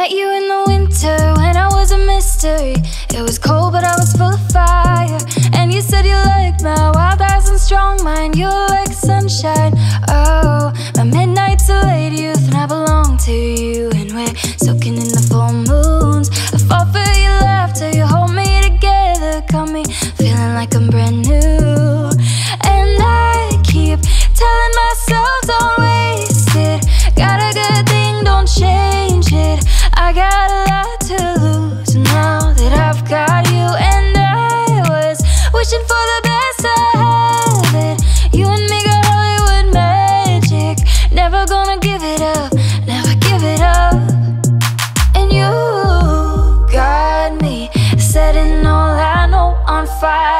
met you in the winter when I was a mystery. It was cold, but I was full of fire. And you said you liked my wild eyes and strong mind. You were like sunshine. Oh, my midnight's a late youth, and I belong to you. And we're soaking in the full moons. I fall for your laughter, you hold me together, got me feeling like I'm brand new.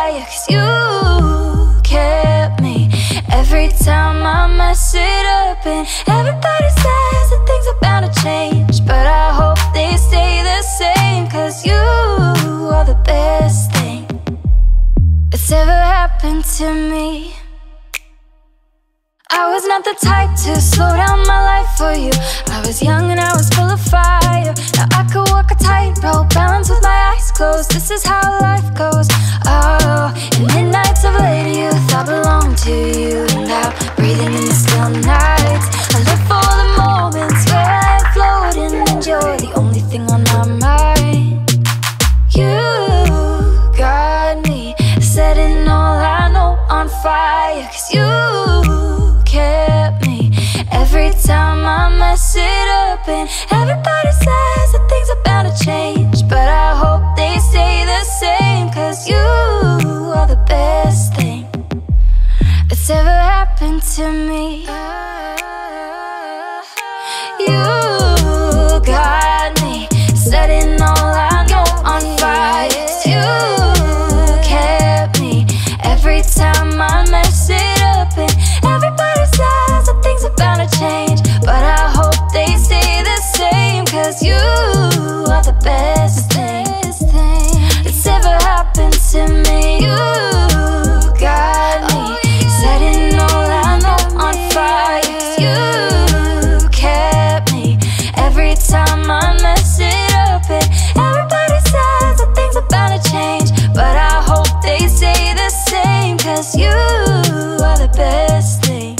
Cause you kept me every time I mess it up. And everybody says that things are bound to change. But I hope they stay the same. Cause you are the best thing that's ever happened to me. I was not the type to slow down my life for you. I was young and I was full of fire. Now I could walk a tightrope, balance with my eyes closed. This is how life goes. Cause you kept me every time I mess it up. And everybody says that things are bound to change. But I hope they stay the same. Cause you are the best thing that's ever happened to me. Cause you are the best thing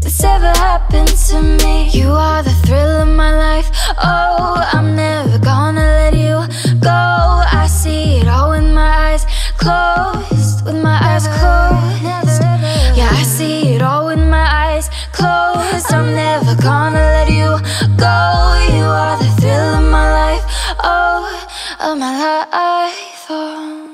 that's ever happened to me. You are the thrill of my life. Oh, I'm never gonna let you go. I see it all with my eyes closed, with my eyes closed. Yeah, I see it all with my eyes closed. I'm never gonna let you go. You are the thrill of my life. Oh, of my life. Oh.